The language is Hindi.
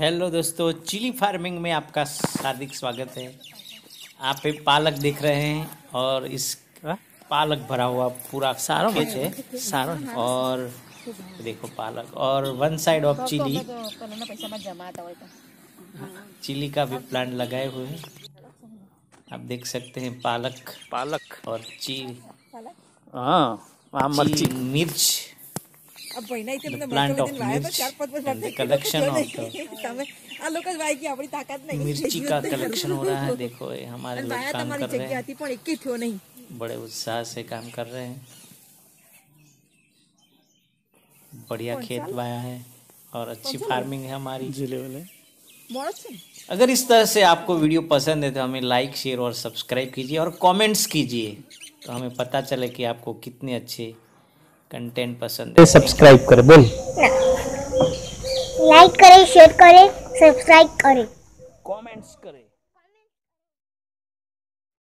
हेलो दोस्तों चिली फ़ार्मिंग में आपका हार्दिक स्वागत है। आप एक पालक देख रहे हैं और इसका पालक भरा हुआ पूरा सारा खेत है सारा और देखो पालक और one side of chilli chilli का भी प्लांट लगाए हुए हैं। आप देख सकते हैं पालक। पालक। और चिली हाँ मिर्च। આ ભાઈના ઈ The તમને plant મરચાં of લઈને વાયા તો mirch ચાર પાંચ વર્ષ and the માટે collection કીધું of તો નહીં. તમે આ લોકો જ વાય કે આપણી તાકાત નહીં मिर्ची का कलेक्शन हो रहा है देखो ये हमारे અને लोग વાયા काम તમારી कर रहे જગ્યા हैं હતી પણ એકે થયો નહીં बड़े उत्साह से काम कर रहे हैं बढ़िया खेत वाया है और अच्छी फार्मिंग है हमारी જીલે ઓલે મોડો છે ને अगर इस तरह से आपको वीडियो पसंद है तो हमें लाइक शेयर और सब्सक्राइब कीजिए और कमेंट्स कीजिए तो हमें पता चले कि आपको कितने अच्छे कंटेंट पसंद तो है। सब्सक्राइब करें बोल। लाइक करें शेयर करें सब्सक्राइब करें। कमेंट्स करें।